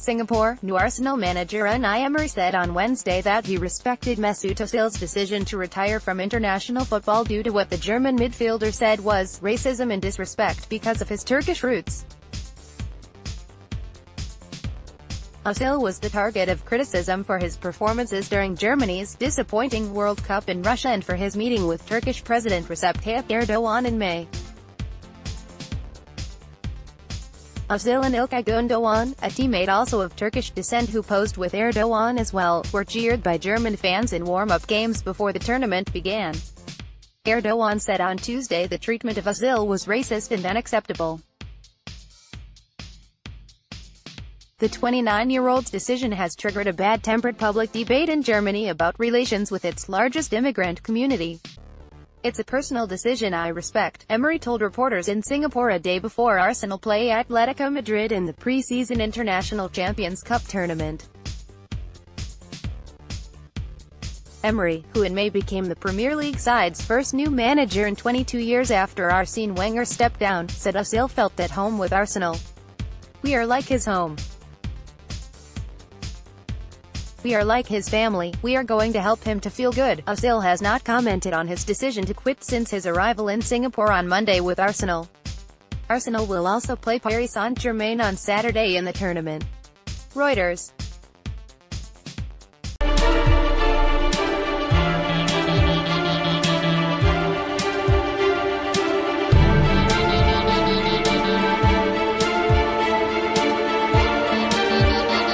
Singapore, new Arsenal manager Unai Emery said on Wednesday that he respected Mesut Ozil's decision to retire from international football due to what the German midfielder said was racism and disrespect because of his Turkish roots. Ozil was the target of criticism for his performances during Germany's disappointing World Cup in Russia and for his meeting with Turkish President Recep Tayyip Erdogan in May. Ozil and İlkay Gündoğan, a teammate also of Turkish descent who posed with Erdogan as well, were cheered by German fans in warm-up games before the tournament began. Erdogan said on Tuesday the treatment of Ozil was racist and unacceptable. The 29-year-old's decision has triggered a bad-tempered public debate in Germany about relations with its largest immigrant community. It's a personal decision I respect, Emery told reporters in Singapore a day before Arsenal play Atletico Madrid in the pre-season International Champions Cup tournament. Emery, who in May became the Premier League side's first new manager in 22 years after Arsene Wenger stepped down, said Ozil felt at home with Arsenal. We are like his home. We are like his family, we are going to help him to feel good. Ozil has not commented on his decision to quit since his arrival in Singapore on Monday with Arsenal. Arsenal will also play Paris Saint-Germain on Saturday in the tournament. Reuters